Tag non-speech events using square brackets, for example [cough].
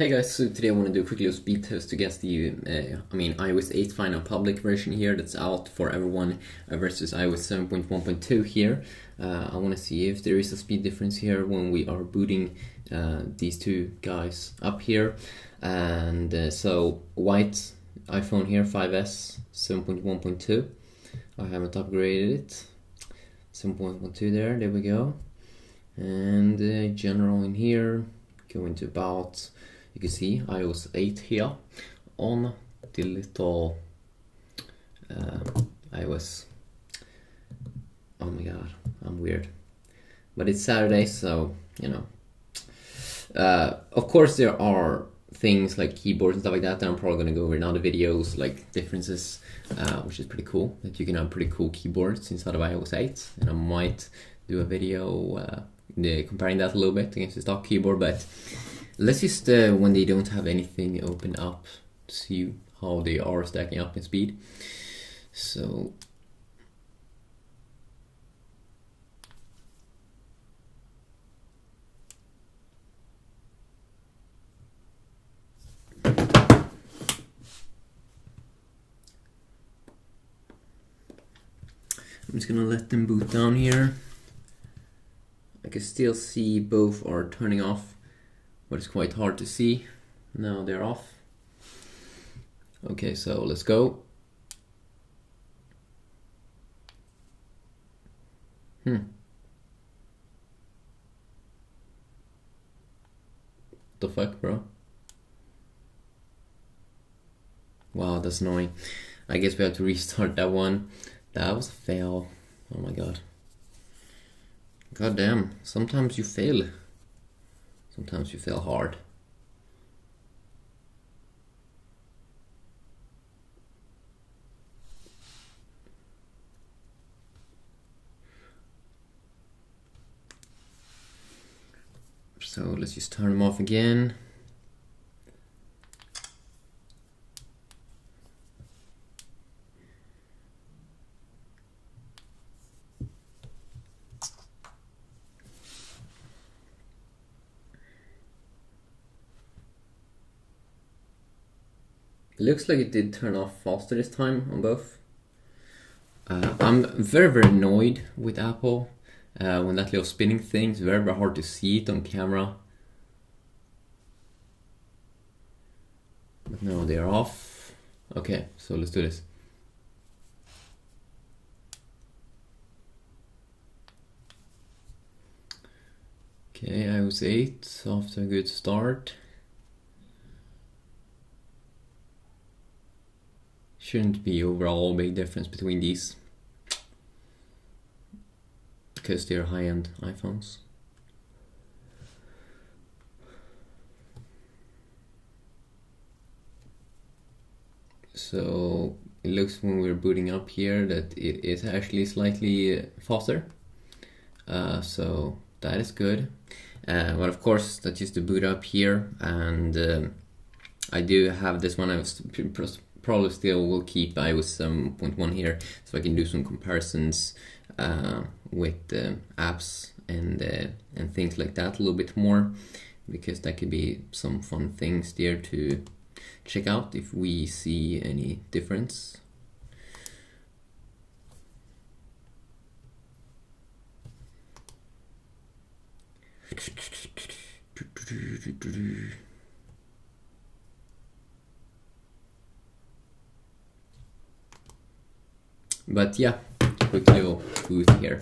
Hey guys, so today I want to do a quick little speed test to guess the, uh, I mean, iOS 8 final public version here that's out for everyone uh, versus iOS 7.1.2 here. Uh, I want to see if there is a speed difference here when we are booting uh, these two guys up here. And uh, so, white iPhone here, 5S 7.1.2. I haven't upgraded it. 7.1.2 there, there we go. And uh, general in here, going to about you can see iOS 8 here on the little uh, iOS. Oh my god, I'm weird. But it's Saturday, so you know. Uh, of course, there are things like keyboards and stuff like that that I'm probably gonna go over in other videos, like differences, uh, which is pretty cool. That you can have pretty cool keyboards inside of iOS 8, and I might do a video uh, comparing that a little bit against the stock keyboard, but let's just uh, when they don't have anything open up to see how they are stacking up in speed. So I'm just gonna let them boot down here. I can still see both are turning off but it's quite hard to see. Now they're off. Okay, so let's go. Hmm. The fuck, bro? Wow, that's annoying. I guess we have to restart that one. That was a fail. Oh my god. God damn, sometimes you fail. Sometimes you fail hard. So let's just turn them off again. It looks like it did turn off faster this time on both. Uh, I'm very very annoyed with Apple uh, when that little spinning thing is very very hard to see it on camera. But no, they're off. Okay, so let's do this. Okay, iOS 8 after a good start. Shouldn't be overall big difference between these because they're high-end iPhones. So it looks when we're booting up here that it is actually slightly faster. Uh, so that is good. Uh, but of course that's just to boot up here and um, I do have this one I was probably still will keep iOS 7.1 here so I can do some comparisons uh, with apps and uh, and things like that a little bit more because that could be some fun things there to check out if we see any difference. [laughs] But yeah, quick little booth here.